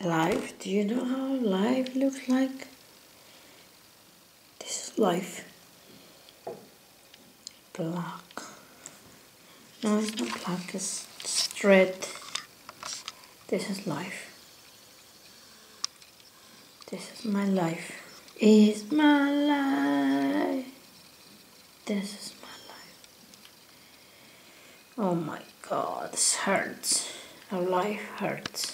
life. Do you know how life looks like? This is life. Black. No, it's not black, it's red. This is life. This is my life. Is my life. This is my life. Oh my god, this hurts. Our life hurts.